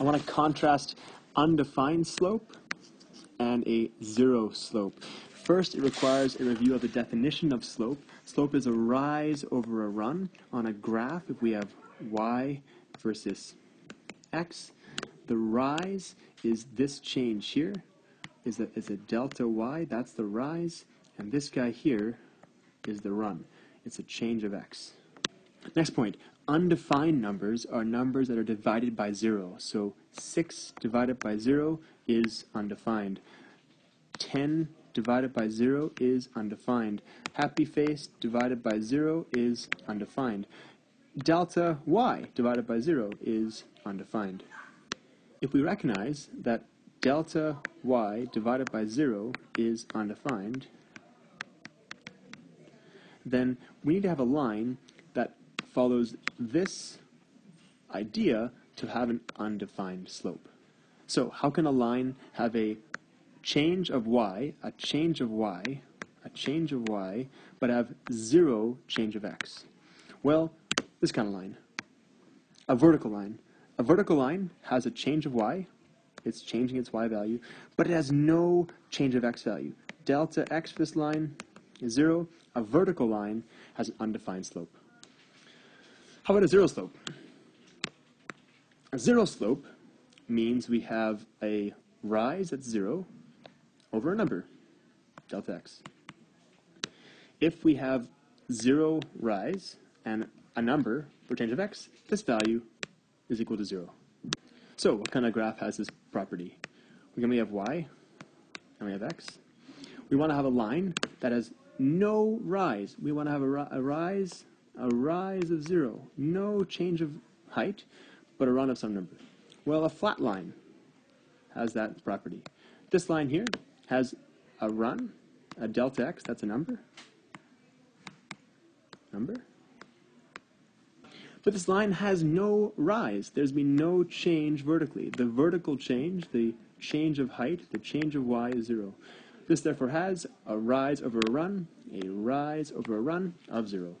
I want to contrast undefined slope and a zero slope. First, it requires a review of the definition of slope. Slope is a rise over a run on a graph if we have y versus x. The rise is this change here, is a, is a delta y, that's the rise, and this guy here is the run. It's a change of x. Next point, undefined numbers are numbers that are divided by zero. So 6 divided by 0 is undefined. 10 divided by 0 is undefined. Happy face divided by 0 is undefined. Delta y divided by 0 is undefined. If we recognize that delta y divided by 0 is undefined, then we need to have a line follows this idea to have an undefined slope. So how can a line have a change of y, a change of y, a change of y, but have zero change of x? Well, this kind of line. A vertical line. A vertical line has a change of y, it's changing its y value, but it has no change of x value. Delta x for this line is 0. A vertical line has an undefined slope. How about a zero slope? A zero slope means we have a rise at 0 over a number, delta x. If we have 0 rise and a number for change of x, this value is equal to 0. So what kind of graph has this property? We're going have y, and we have x. We want to have a line that has no rise. We want to have a, ri a rise, a rise of 0. No change of height, but a run of some number. Well, a flat line has that property. This line here has a run, a delta x, that's a number. Number. But this line has no rise. There's been no change vertically. The vertical change, the change of height, the change of y is zero. This therefore has a rise over a run, a rise over a run of zero.